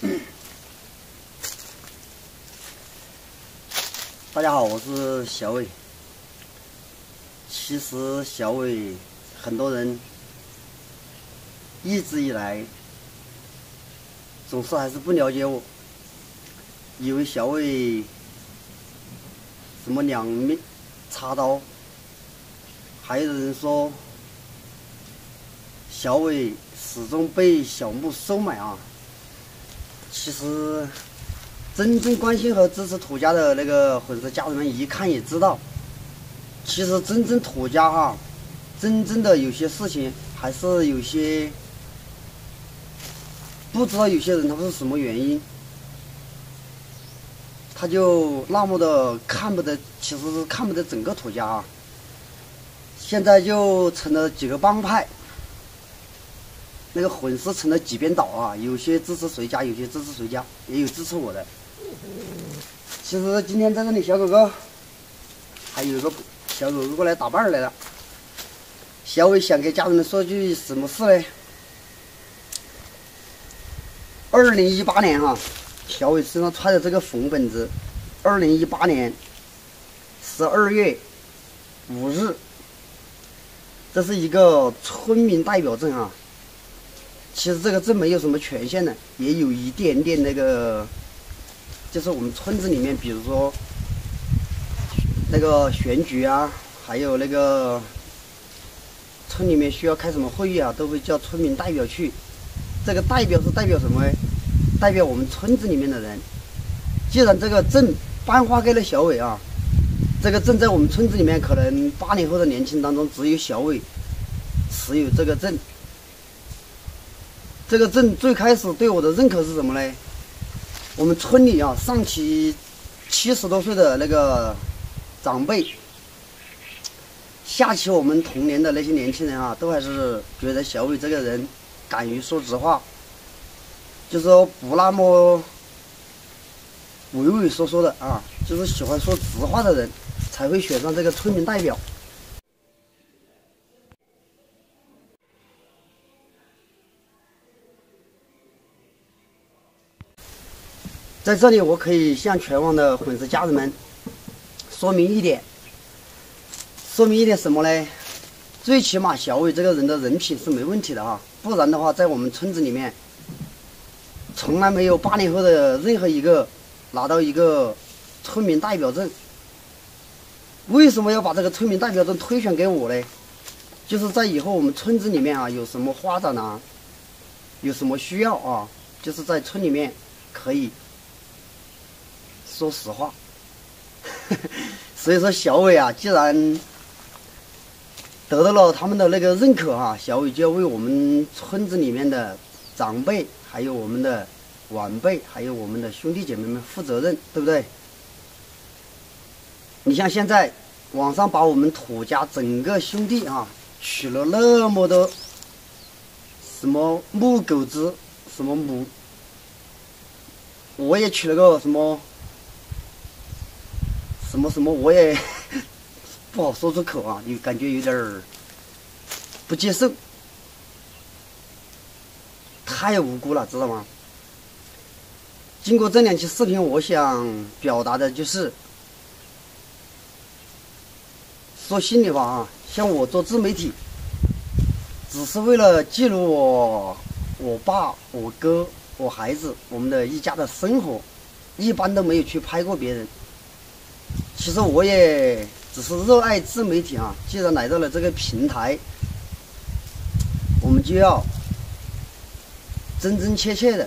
大家好，我是小伟。其实小伟，很多人一直以来总是还是不了解我，以为小伟什么两面插刀，还有人说小伟始终被小木收买啊。其实。真正关心和支持土家的那个粉丝家人们一看也知道，其实真正土家哈，真正的有些事情还是有些不知道有些人他是什么原因，他就那么的看不得，其实是看不得整个土家啊。现在就成了几个帮派，那个粉丝成了几边倒啊，有些支持谁家，有些支持谁家，也有支持我的。其实今天在这里，小狗狗还有一个小狗狗过来打伴儿来了。小伟想给家人们说句什么事呢？二零一八年哈，小伟身上揣的这个红本子，二零一八年十二月五日，这是一个村民代表证啊。其实这个证没有什么权限的，也有一点点那个。就是我们村子里面，比如说那个选举啊，还有那个村里面需要开什么会议啊，都会叫村民代表去。这个代表是代表什么？代表我们村子里面的人。既然这个证颁发给了小伟啊，这个证在我们村子里面，可能八零后的年轻当中，只有小伟持有这个证。这个镇最开始对我的认可是什么呢？我们村里啊，上起七十多岁的那个长辈，下起我们同年的那些年轻人啊，都还是觉得小伟这个人敢于说直话，就是说不那么畏畏缩缩的啊，就是喜欢说直话的人，才会选上这个村民代表。在这里，我可以向全网的粉丝家人们说明一点，说明一点什么呢？最起码小伟这个人的人品是没问题的啊，不然的话，在我们村子里面，从来没有八零后的任何一个拿到一个村民代表证。为什么要把这个村民代表证推选给我呢？就是在以后我们村子里面啊，有什么发展啊，有什么需要啊，就是在村里面可以。说实话，所以说小伟啊，既然得到了他们的那个认可啊，小伟就要为我们村子里面的长辈、还有我们的晚辈、还有我们的兄弟姐妹们负责任，对不对？你像现在网上把我们土家整个兄弟啊取了那么多什么木狗子，什么母，我也取了个什么。什么什么我也 不好说出口啊，有感觉有点儿不接受，太无辜了，知道吗？经过这两期视频，我想表达的就是，说心里话啊，像我做自媒体，只是为了记录我、我爸、我哥、我孩子我们的一家的生活，一般都没有去拍过别人。其实我也只是热爱自媒体啊！既然来到了这个平台，我们就要真真切切的、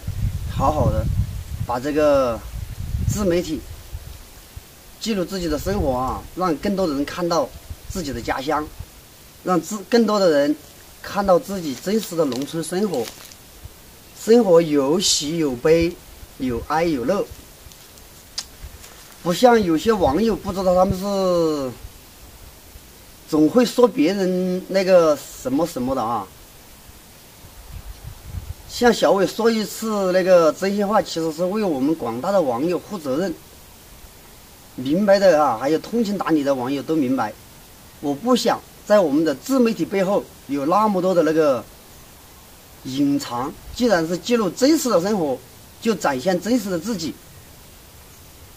好好的把这个自媒体记录自己的生活啊，让更多的人看到自己的家乡，让自更多的人看到自己真实的农村生活。生活有喜有悲，有哀有乐。不像有些网友，不知道他们是总会说别人那个什么什么的啊。像小伟说一次那个真心话，其实是为我们广大的网友负责任。明白的啊，还有通情达理的网友都明白。我不想在我们的自媒体背后有那么多的那个隐藏。既然是记录真实的生活，就展现真实的自己。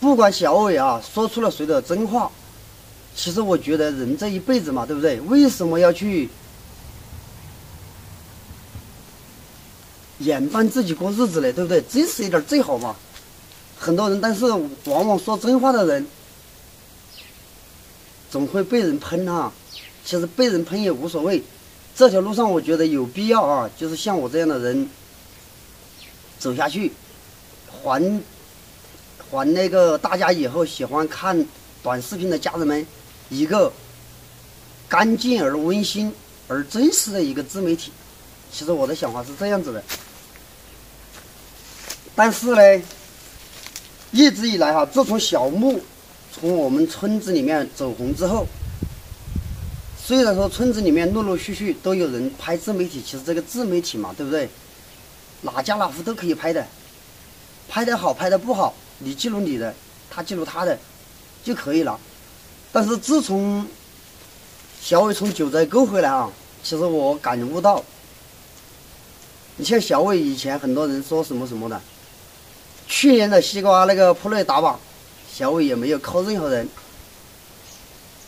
不管小伟啊说出了谁的真话，其实我觉得人这一辈子嘛，对不对？为什么要去演扮自己过日子呢？对不对？真实一点最好嘛。很多人，但是往往说真话的人，总会被人喷哈。其实被人喷也无所谓。这条路上，我觉得有必要啊，就是像我这样的人走下去，还还那个大家以后喜欢看短视频的家人们一个干净而温馨而真实的一个自媒体。其实我的想法是这样子的，但是呢，一直以来哈，自从小木从我们村子里面走红之后。虽然说村子里面陆陆续续都有人拍自媒体，其实这个自媒体嘛，对不对？哪家哪户都可以拍的，拍的好，拍的不好，你记录你的，他记录他的就可以了。但是自从小伟从九寨沟回来啊，其实我感悟到，你像小伟以前很多人说什么什么的，去年的西瓜那个铺内打榜，小伟也没有靠任何人，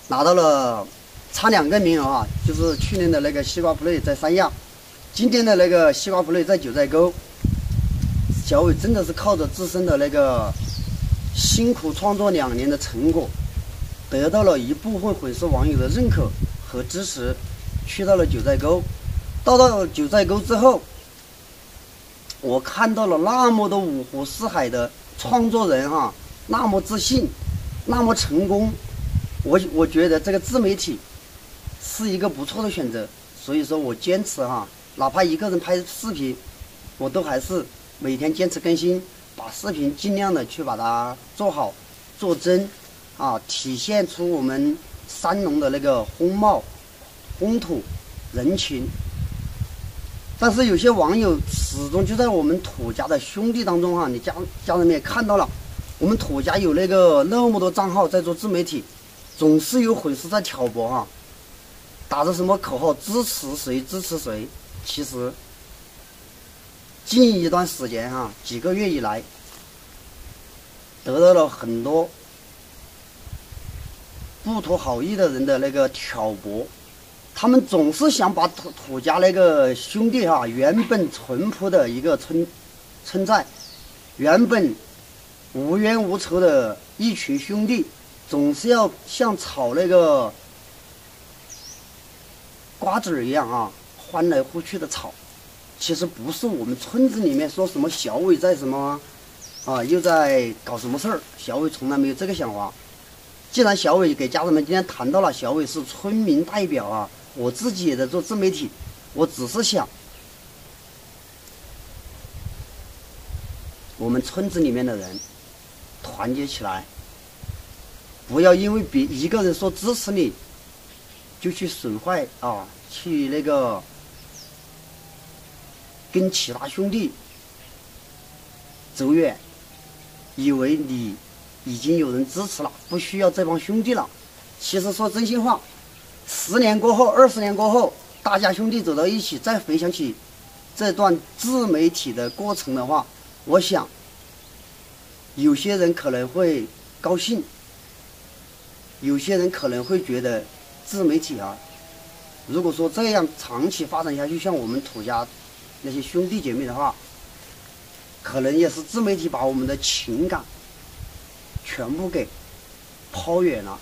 拿到了。差两个名额啊，就是去年的那个西瓜 play 在三亚，今天的那个西瓜 play 在九寨沟。小伟真的是靠着自身的那个辛苦创作两年的成果，得到了一部分粉丝网友的认可和支持，去到了九寨沟。到到九寨沟之后，我看到了那么多五湖四海的创作人哈，那么自信，那么成功，我我觉得这个自媒体。是一个不错的选择，所以说我坚持哈，哪怕一个人拍视频，我都还是每天坚持更新，把视频尽量的去把它做好，做真，啊，体现出我们三农的那个风貌、风土人情。但是有些网友始终就在我们土家的兄弟当中哈，你家家人们也看到了，我们土家有那个那么多账号在做自媒体，总是有粉丝在挑拨哈。打着什么口号支持谁支持谁？其实近一段时间哈，几个月以来，得到了很多不图好意的人的那个挑拨，他们总是想把土土家那个兄弟哈，原本淳朴的一个村村寨，原本无冤无仇的一群兄弟，总是要像炒那个。瓜子儿一样啊，翻来覆去的炒，其实不是我们村子里面说什么小伟在什么啊，又在搞什么事儿。小伟从来没有这个想法。既然小伟给家人们今天谈到了，小伟是村民代表啊，我自己也在做自媒体，我只是想，我们村子里面的人团结起来，不要因为别一个人说支持你。就去损坏啊，去那个跟其他兄弟走远，以为你已经有人支持了，不需要这帮兄弟了。其实说真心话，十年过后、二十年过后，大家兄弟走到一起，再回想起这段自媒体的过程的话，我想有些人可能会高兴，有些人可能会觉得。自媒体啊，如果说这样长期发展下去，像我们土家那些兄弟姐妹的话，可能也是自媒体把我们的情感全部给抛远了。